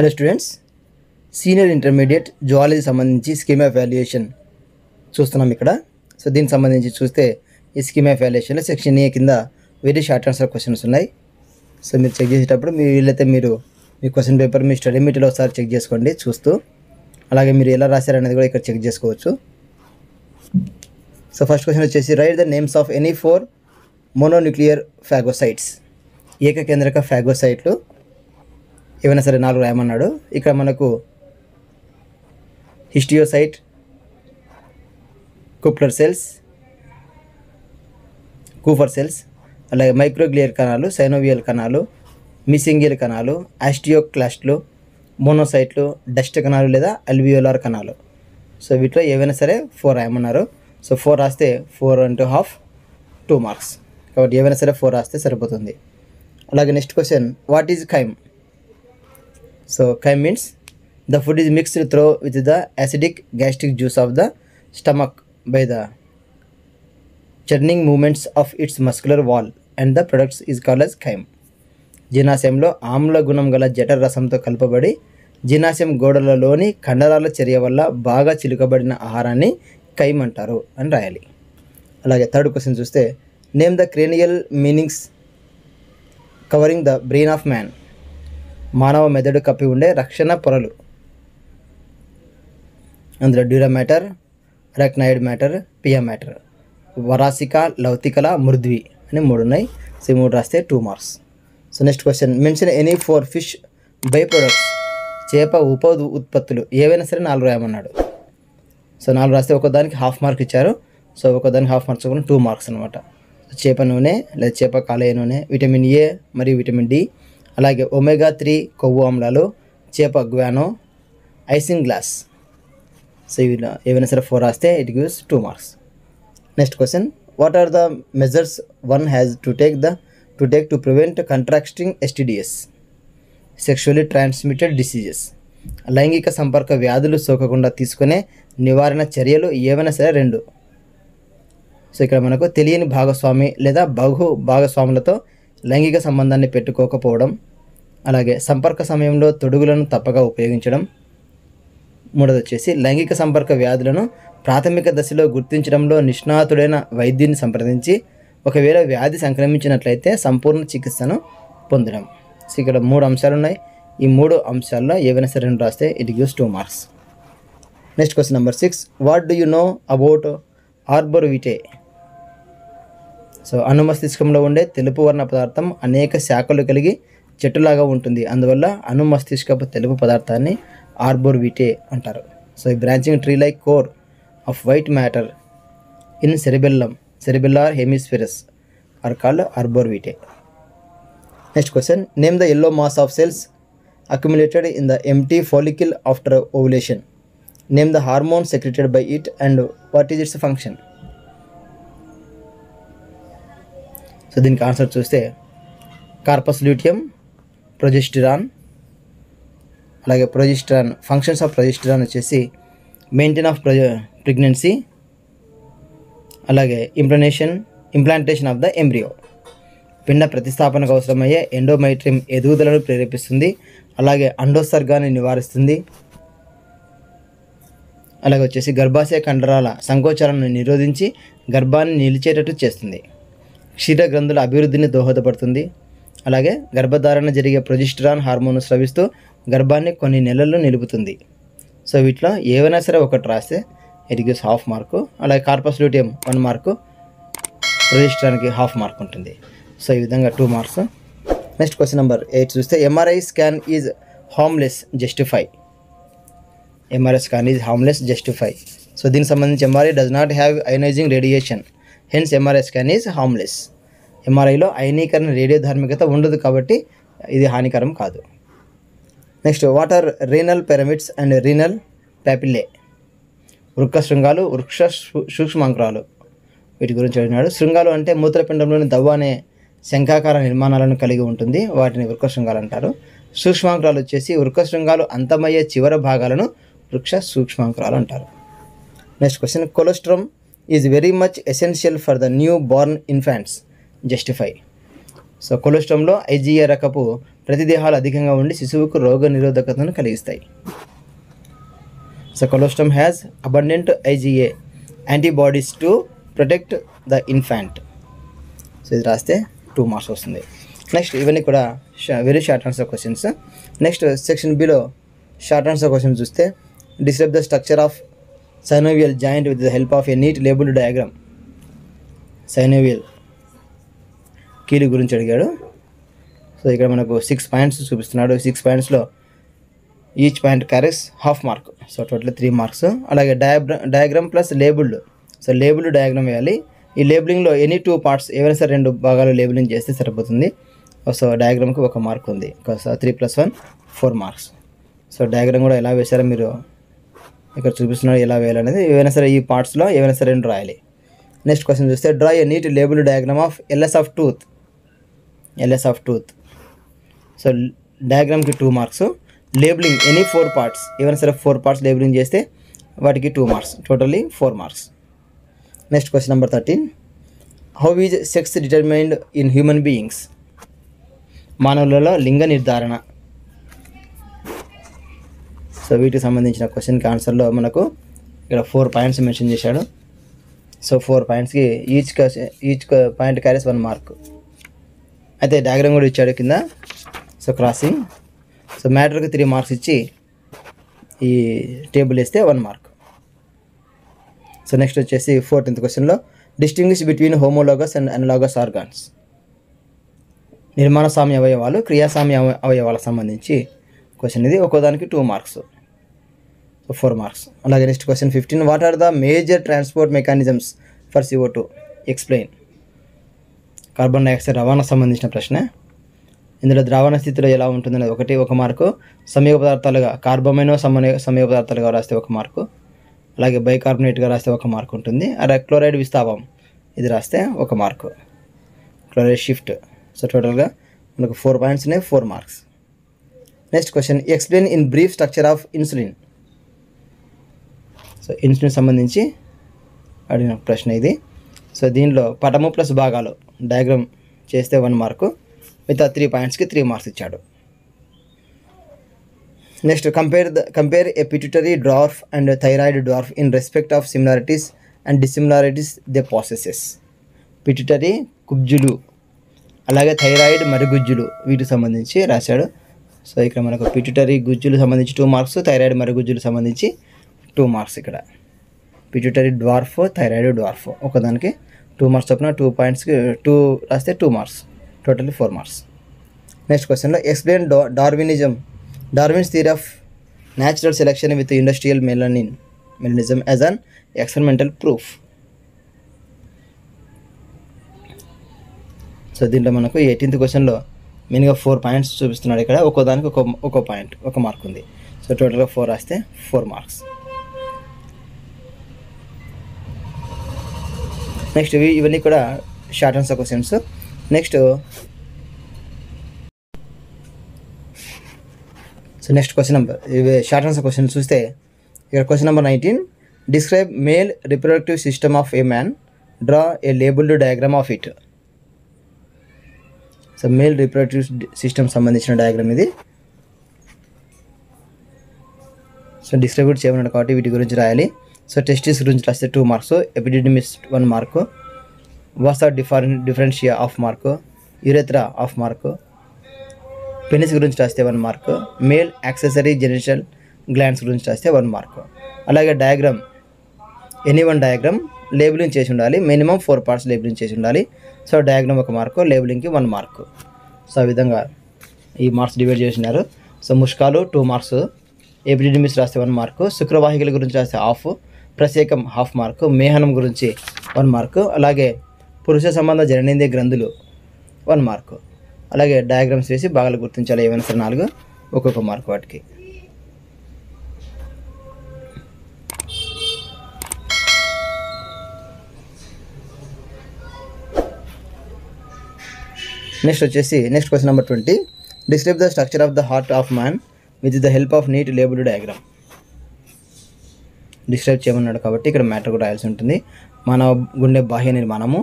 Hello students senior intermediate zoology సంబంధించి scheme of valuation చూస్తున్నాం ఇక్కడ. సో దీనికి సంబంధించి చూస్తే ఈ స్కీమ్ ఆఫ్ వాల్యుయేషన్లో సెక్షన్ ఏ కింద వెరీ షార్ట్ ఆన్సర్ క్వశ్చన్స్ ఉన్నాయి. సో మీరు చెక్ చేసేటప్పుడు మీరు వీలైతే మీరు మీ క్వశ్చన్ పేపర్ మీ స్టడీ మీట్లో ఒకసారి చెక్ చేసుకోండి చూస్తూ. అలాగే మీరు ఎలా రాశారనేది కూడా ఇక్కడ చెక్ చేసుకోవచ్చు. సో ఫస్ట్ క్వశ్చన్ వచ్చేసి write the names of any four mononuclear phagocytes ఏకకేంద్రక ఫ్యాగోసైట్లు ఏమైనా సరే నాలుగు రాయమన్నాడు. ఇక్కడ మనకు హిస్టియోసైట్ కుప్లర్ సెల్స్ కూఫర్ సెల్స్ అలాగే మైక్రోగ్లియర్ కణాలు సైనోవియల్ కణాలు మిసింగియల్ కణాలు ఆస్టియోక్లాస్ట్లు మోనోసైట్లు డస్ట్ కణాలు లేదా అల్వియోలార్ కణాలు. సో వీటిలో ఏవైనా సరే ఫోర్ రాయమన్నారు. సో ఫోర్ రాస్తే four into half two marks. కాబట్టి ఏవైనా సరే ఫోర్ రాస్తే సరిపోతుంది. అలాగే next question what is chyme so chyme means the food is mixed through with the acidic gastric juice of the stomach by the churning movements of its muscular wall and the products is call as chyme జీర్ణాశయంలో ఆమ్ల గుణం గల జఠర రసంతో కలపబడి జీర్ణాశయం గోడలలోని కండరాల చర్య వల్ల బాగా చిలుకబడిన ఆహారాన్ని కైమ్ అంటారు అని రాయాలి. అలాగే థర్డ్ క్వశ్చన్ చూస్తే name the cranial meninges covering the brain of man మానవ మెదడు కప్పి ఉండే రక్షణ పొరలు. అందులో dura mater arachnoid mater pia mater. వరాసిక లౌతికల మృద్వి అని మూడు ఉన్నాయి సో మూడు రాస్తే two marks so next question mention any four fish by products చేప ఉప ఉత్పత్తులు. ఏవైనా సరే నాలుగు రాయమన్నాడు. సో నాలుగు రాస్తే ఒకదానికి హాఫ్ మార్క్ ఇచ్చారు. సో ఒకదానికి హాఫ్ మార్క్స్ కూడా టూ మార్క్స్ అనమాట చేప నూనె లేదా చేప కాలేయ నూనె విటమిన్ ఏ మరియు విటమిన్ డి అలాగే ఒమేగా త్రీ కొవ్వు ఆమ్లాలు చేప గ్వానో ఐసింగ్ గ్లాస్. సో ఇవి ఏవైనా సరే ఫోర్ రాస్తే it gives two marks next question what are the measures one has to take the to take to prevent contracting STDs sexually transmitted diseases లైంగిక సంపర్క వ్యాధులు సోకకుండా తీసుకునే నివారణ చర్యలు ఏవైనా సరే రెండు. సో ఇక్కడ మనకు తెలియని భాగస్వామి లేదా బహు భాగస్వాములతో లైంగిక సంబంధాన్ని పెట్టుకోకపోవడం అలాగే సంపర్క సమయంలో తొడుగులను తప్పక ఉపయోగించడం. మూడోది వచ్చేసి లైంగిక సంపర్క వ్యాధులను ప్రాథమిక దశలో గుర్తించడంలో నిష్ణాతుడైన వైద్యుని సంప్రదించి ఒకవేళ వ్యాధి సంక్రమించినట్లయితే సంపూర్ణ చికిత్సను పొందడం. సో ఇక్కడ మూడు అంశాలు ఉన్నాయి ఈ మూడు అంశాల్లో ఏవైనా సరే రెండు రాస్తే it gives two marks next question number six what do you know about arbor vitae so అనుమస్తిష్కంలో ఉండే తెలుపు వర్ణ పదార్థం అనేక శాఖలు కలిగి చెట్టులాగా ఉంటుంది. అందువల్ల అనుమస్తిష్కపు తెలుపు పదార్థాన్ని ఆర్బోర్ విటే అంటారు. సో ఈ branching tree like core of white matter in cerebellum cerebellar hemispheres are called arbor vitae next question name the yellow mass of cells accumulated in the empty follicle after ovulation name the hormone secreted by it and what is its function so దీనికి answer చూస్తే corpus luteum progesterone అలాగే progesterone functions of progesterone వచ్చేసి maintain of ప్రొజ pregnancy అలాగే implantation implantation of the embryo పిండ ప్రతిస్థాపనకు అవసరమయ్యే ఎండోమైట్రియం ఎదుగుదలను ప్రేరేపిస్తుంది అలాగే అండోసర్గాన్ని నివారిస్తుంది. అలాగే వచ్చేసి గర్భాశయ కండరాల సంకోచాలను నిరోధించి గర్భాన్ని నిలిచేటట్టు చేస్తుంది. క్షీర గ్రంథుల అభివృద్ధిని దోహదపడుతుంది. అలాగే గర్భధారణ జరిగే ప్రొజిస్ట్రాన్ హార్మోన్ స్రవిస్తూ గర్భాన్ని కొన్ని నెలల్లో నిలుపుతుంది. సో వీటిలో ఏవైనా సరే ఒకటి రాస్తే ఇట్ గివ్స్ హాఫ్ మార్కు అలాగే కార్పస్ లూటియం వన్ మార్కు ప్రొజెస్టరాన్కి హాఫ్ మార్క్ ఉంటుంది. సో ఈ విధంగా two marks. Next question number eight చూస్తే MRI scan is harmless justify MRI scan is harmless justify so దీనికి సంబంధించి MRI does not have ionising radiation hence MRI scan is harmless ఎంఆర్ఐలో అయనీకరణ రేడియో ధార్మికత ఉండదు కాబట్టి ఇది హానికరం కాదు. Next what are renal pyramids and renal papillae వృక్క శృంగాలు వృక్ష సూక్ష్మాంకురాలు. వీటి గురించి అడిగినాడు. శృంగాలు అంటే మూత్రపిండంలోని దవ్వ అనే శంఖాకార నిర్మాణాలను కలిగి ఉంటుంది. వాటిని వృక్క శృంగాలు అంటారు. సూక్ష్మాంకురాలు వచ్చేసి వృక్క శృంగాలు అంతమయ్యే చివరి భాగాలను వృక్ష సూక్ష్మాంకురాలు అంటారు. Next question colostrum is very much essential for the newborn infants justify so కొలెస్ట్రామ్లో IgA రకపు ప్రతిదేహాలు అధికంగా ఉండి శిశువుకు రోగ నిరోధకతను కలిగిస్తాయి. So colostrum has abundant IgA antibodies to protect the infant so ఇది రాస్తే టూ మార్క్స్ వస్తుంది. నెక్స్ట్ ఇవన్నీ కూడా very short answer questions next section below short answer question చూస్తే disturb the structure of synovial joint with the help of a neat labelled diagram synovial కీలు గురించి అడిగాడు. So ఇక్కడ మనకు సిక్స్ పాయింట్స్ చూపిస్తున్నాడు. Six పాయింట్స్లో each point carries half mark so total three marks అలాగే diagram diagram plus labelled so labelled diagram వేయాలి. ఈ లేబులింగ్లో any two parts ఏవైనా సరే రెండు భాగాలు లేబులింగ్ చేస్తే సరిపోతుంది. సో డయాగ్రామ్కి ఒక మార్క్ ఉంది. Three plus one four marks so diagram కూడా ఎలా వేశారో మీరు ఇక్కడ చూపిస్తున్నారు ఎలా వేయాలనేది. ఏవైనా సరే ఈ పార్ట్స్లో ఏవైనా సరే రెండు రాయాలి. నెక్స్ట్ క్వశ్చన్ చూస్తే draw a neat label diagram of LS of tooth LS of tooth so డయాగ్రామ్కి two marks labelling any four parts ఏమైనా సరే ఫోర్ పార్ట్స్ లేబులింగ్ చేస్తే వాటికి two marks totally four marks next question number thirteen how is sex determined in human beings మానవులలో లింగ నిర్ధారణ. So వీటికి సంబంధించిన క్వశ్చన్కి ఆన్సర్లో మనకు ఇక్కడ ఫోర్ పాయింట్స్ మెన్షన్ చేశాడు. So four పాయింట్స్కి each each point carries one mark అయితే డయాగ్రామ్ కూడా ఇచ్చాడు కింద. సో క్రాసింగ్ సో మ్యాటర్కి త్రీ మార్క్స్ ఇచ్చి ఈ టేబుల్ వేస్తే వన్ మార్క్ సో నెక్స్ట్ వచ్చేసి ఫోర్టీన్త్ క్వశ్చన్లో distinguish between homologous and analogous organs నిర్మాణ సామ్య అవయవాలు క్రియాసామ్య అవ- అవయవాలకు సంబంధించి క్వశ్చన్ ఇది. ఒక్కోదానికి two marks so four marks అలాగే next question fifteen what are the major transport mechanisms for CO two explain carbon dioxide రవాణా సంబంధించిన ప్రశ్న. ఇందులో ద్రావణ స్థితిలో ఎలా ఉంటుందనేది ఒకటి ఒక మార్కు. సమయోగ పదార్థాలుగా కార్బమైనో సమయ సమీప పదార్థాలుగా రాస్తే ఒక మార్కు. అలాగే బైకార్బోనేట్గా రాస్తే ఒక మార్కు ఉంటుంది. అలాగే క్లోరైడ్ విస్తాపం. ఇది రాస్తే ఒక మార్కు. Chloride shift. సో టోటల్గా మనకు ఫోర్ పాయింట్స్ ఉన్నాయి four marks. Next question. Explain in brief structure of insulin. So insulin సంబంధించి అడిగిన ప్రశ్న ఇది. సో దీనిలో పటము ప్లస్ భాగాలు డయాగ్రామ్ చేస్తే వన్ మార్కు మిగతా త్రీ పాయింట్స్కి త్రీ మార్క్స్ ఇచ్చాడు. Next compare the compare a pituitary dwarf and thyroid dwarf in respect of similarities and dissimilarities they processes. Pituitary కుబ్జులు అలాగే థైరాయిడ్ మరుగుజ్జులు వీటికి సంబంధించి రాశాడు. సో ఇక్కడ మనకు పిట్యూటరీ గుజ్జులు సంబంధించి టూ మార్క్స్ థైరాయిడ్ మరుగుజ్జులు సంబంధించి టూ మార్క్స్ ఇక్కడ. పిట్యూటరీ డ్వార్ఫ్ థైరాయిడ్ డ్వార్ఫ్ ఒకదానికి టూ మార్క్స్ చొప్పున టూ పాయింట్స్కి టూ రాస్తే two marks totally four marks. Next క్వశ్చన్లో explain the Darwinism Darwin's theory of natural selection with industrial melanin melanism as an experimental proof so దీంట్లో మనకు eighteenth క్వశ్చన్లో మెయిన్గా four points చూపిస్తున్నాడు ఇక్కడ. ఒక్కో దానికి ఒక ఒక పాయింట్ ఒక మార్క్ ఉంది. సో టోటల్గా ఫోర్ రాస్తే ఫోర్ మార్క్స్ నెక్స్ట్ ఇవి ఇవన్నీ కూడా short answer questions next so next question number ఇవి షార్ట్ ఆన్సర్ క్వశ్చన్ చూస్తే ఇక్కడ question number nineteen describe male reproductive system of a man draw a labelled diagram of it so male reproductive system సంబంధించిన diagram ఇది. So distribute చేయమన్నాడు కాబట్టి వీటి గురించి రాయాలి. సో టెస్టిస్ గురించి రాస్తే two marks epididymis one mark vasa deferens deferentia half mark urethra half mark penis గురించి రాస్తే one mark male accessory genital glands గురించి రాస్తే వన్ మార్కు అలాగే diagram any one diagram labelling చేసి ఉండాలి మినిమం ఫోర్ పార్ట్స్ లేబులింగ్ చేసి ఉండాలి so diagram ఒక మార్కు లేబులింగ్కి వన్ మార్కు సో ఆ విధంగా ఈ మార్క్స్ డివైడ్ చేసినారు. సో ముష్కాలు టూ మార్క్స్ ఎపిడిమిస్ రాస్తే వన్ మార్కు శుక్రవాహికల గురించి రాస్తే హాఫ్ ప్రత్యేకం హాఫ్ మార్కు మేహనం గురించి వన్ మార్కు అలాగే పురుష సంబంధ జననేంద్రియ గ్రంథులు వన్ మార్కు అలాగే డయాగ్రామ్స్ వేసి భాగాలు గుర్తించాలి ఏమైనా సరే నాలుగు ఒక్కొక్క మార్క్ వాటికి. నెక్స్ట్ వచ్చేసి next question number twenty describe the structure of the heart of man with the help of neat labelled diagram describe చేయమన్నాడు కాబట్టి ఇక్కడ మ్యాటర్ కూడా రాయాల్సి ఉంటుంది. మానవ గుండె బాహ్య నిర్మాణము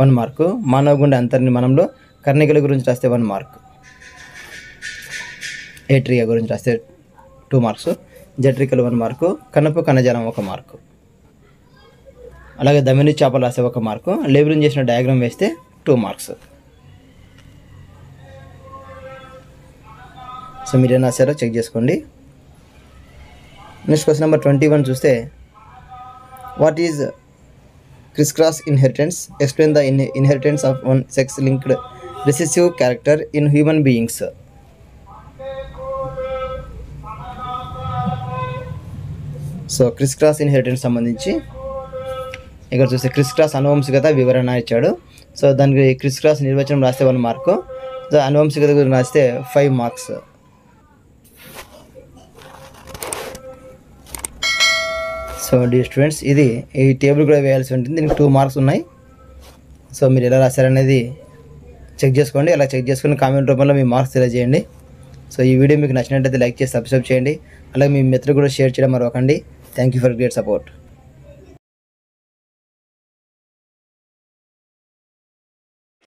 వన్ మార్కు మానవ గుండె అంతర్నిర్మాణంలో కర్ణికల గురించి రాస్తే వన్ మార్క్ ఏట్రియా గురించి రాస్తే టూ మార్క్స్ జట్రికలు వన్ మార్కు కనుపు కణజాలం ఒక మార్కు అలాగే దమిని చేపలు రాస్తే ఒక మార్కు లేబులింగ్ చేసిన డయాగ్రామ్ వేస్తే టూ మార్క్స్ సో మీరు ఏం రాశారో చెక్ చేసుకోండి. Next question number twenty one చూస్తే what is criss cross inheritance explain the in inheritance of one sex linked recessive character in human beings so criss cross inheritance సంబంధించి ఇక్కడ చూస్తే criss cross అనువంశికత వివరణ ఇచ్చాడు. సో దానికి criss cross నిర్వచనం రాస్తే వన్ మార్కు సో అనువంశికత గురించి రాస్తే five marks so the students ఇది ఈ టేబుల్ కూడా వేయాల్సి ఉంటుంది. దీనికి టూ మార్క్స్ ఉన్నాయి. సో మీరు ఎలా రాశారనేది చెక్ చేసుకోండి. అలా చెక్ చేసుకుని కామెంట్ రూపంలో మీ మార్క్స్ తెలియజేయండి. సో ఈ వీడియో మీకు నచ్చినట్లయితే లైక్ చేసి సబ్స్క్రైబ్ చేయండి. అలాగే మీ మిత్రులు కూడా షేర్ చేయడం మరొకండి. Thank you for great support